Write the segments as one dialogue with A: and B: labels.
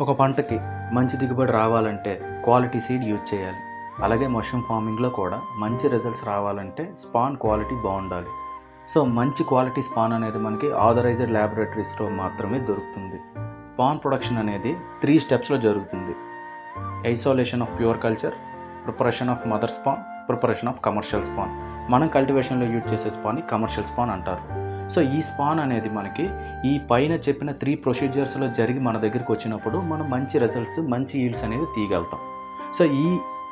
A: ఒక పంటకి మంచి దిగుబడి రావాలంటే క్వాలిటీ సీడ్ యూజ్ చేయాలి. అలాగే మష్రూమ్ ఫార్మింగ్లో కూడా మంచి రిజల్ట్స్ రావాలంటే స్పాన్ క్వాలిటీ బాగుండాలి. సో మంచి క్వాలిటీ స్పాన్ అనేది మనకి ఆథరైజ్డ్ ల్యాబొరేటరీస్లో మాత్రమే దొరుకుతుంది. స్పాన్ ప్రొడక్షన్ అనేది త్రీ స్టెప్స్లో జరుగుతుంది. Isolation of pure culture preparation of mother spawn preparation of commercial spawn. మనం కల్టివేషన్లో యూజ్ చేసే స్పాన్ని కమర్షియల్ స్పాన్ అంటారు. సో ఈ స్పాన్ అనేది మనకి ఈ పైన చెప్పిన త్రీ ప్రొసీజర్స్లో జరిగి మన దగ్గరికి వచ్చినప్పుడు మనం మంచి రిజల్ట్స్ మంచి ఈల్డ్స్ అనేవి తీయగలుగుతాం. సో ఈ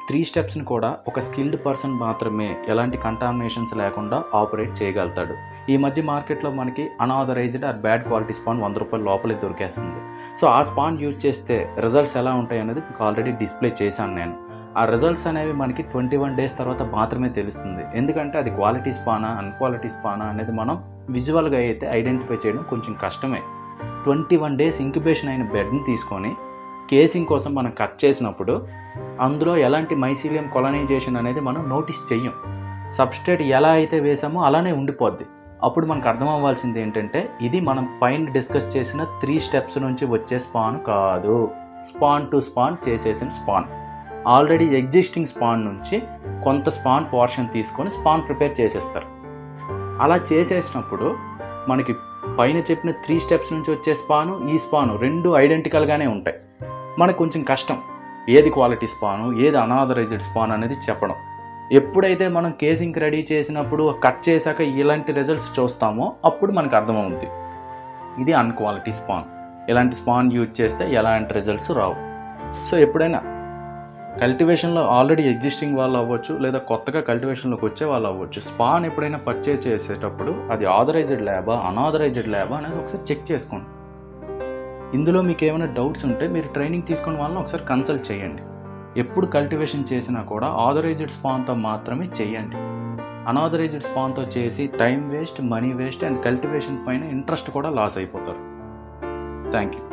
A: త్రీ స్టెప్స్ని కూడా ఒక స్కిల్డ్ పర్సన్ మాత్రమే ఎలాంటి కంటామినేషన్స్ లేకుండా ఆపరేట్ చేయగలుగుతాడు. ఈ మధ్య మార్కెట్లో మనకి unauthorized or bad quality spawn వంద రూపాయల లోపలే దొరికేస్తుంది. సో ఆ స్పాన్ యూజ్ చేస్తే రిజల్ట్స్ ఎలా ఉంటాయి అనేది మీకు ఆల్రెడీ డిస్ప్లే చేశాను నేను. ఆ రిజల్ట్స్ అనేవి మనకి ట్వంటీ వన్ డేస్ తర్వాత మాత్రమే తెలుస్తుంది. ఎందుకంటే అది క్వాలిటీ స్పానా అన్క్వాలిటీ స్పానా అనేది మనం విజువల్గా అయితే ఐడెంటిఫై చేయడం కొంచెం కష్టమే. ట్వంటీ వన్ డేస్ ఇంక్యుబేషన్ అయిన బెడ్ని తీసుకొని కేసింగ్ కోసం మనం కట్ చేసినప్పుడు అందులో ఎలాంటి మైసీలియం కొలనైజేషన్ అనేది మనం నోటీస్ చెయ్యం. సబ్స్ట్రేట్ ఎలా అయితే వేసామో అలానే ఉండిపోద్ది. అప్పుడు మనకు అర్థం అవ్వాల్సింది ఏంటంటే ఇది మనం పైన డిస్కస్ చేసిన త్రీ స్టెప్స్ నుంచి వచ్చే స్పాన్ కాదు. స్పాన్ టు స్పాన్ చేసేసిన స్పాన్. ఆల్రెడీ ఎగ్జిస్టింగ్ స్పాన్ నుంచి కొంత స్పాన్ పోర్షన్ తీసుకొని స్పాన్ ప్రిపేర్ చేసేస్తారు. అలా చేసేసినప్పుడు మనకి పైన చెప్పిన త్రీ స్టెప్స్ నుంచి వచ్చే స్పాను ఈ స్పాను రెండు ఐడెంటికల్గానే ఉంటాయి. మనకు కొంచెం కష్టం. ఏది క్వాలిటీ స్పాను ఏది అనాథరైజ్డ్ స్పాన్ అనేది చెప్పడం. ఎప్పుడైతే మనం కేసింగ్ రెడీ చేసినప్పుడు కట్ చేశాక ఇలాంటి రిజల్ట్స్ చూస్తామో అప్పుడు మనకు అర్థమవుతుంది ఇది అన్క్వాలిటీ స్పాన్ ఇలాంటి స్పాన్ యూజ్ చేస్తే ఎలాంటి రిజల్ట్స్ రావు. సో ఎప్పుడైనా కల్టివేషన్లో ఆల్రెడీ ఎగ్జిస్టింగ్ వాళ్ళు అవ్వచ్చు లేదా కొత్తగా కల్టివేషన్లోకి వచ్చే వాళ్ళు అవ్వచ్చు. స్పాన్ ఎప్పుడైనా పర్చేజ్ చేసేటప్పుడు అది ఆథరైజ్డ్ ల్యాబా అనాథరైజ్డ్ ల్యాబా అనేది ఒకసారి చెక్ చేసుకోండి. ఇందులో మీకు ఏమైనా డౌట్స్ ఉంటే మీరు ట్రైనింగ్ తీసుకున్న వాళ్ళని ఒకసారి కన్సల్ట్ చేయండి. ఎప్పుడు కల్టివేషన్ చేసినా కూడా ఆథరైజ్డ్ స్పాన్తో మాత్రమే చేయండి. అనాథరైజ్డ్ స్పాన్తో చేసి time waste money waste and cultivation పైన ఇంట్రెస్ట్ కూడా లాస్ అయిపోతారు. Thank you.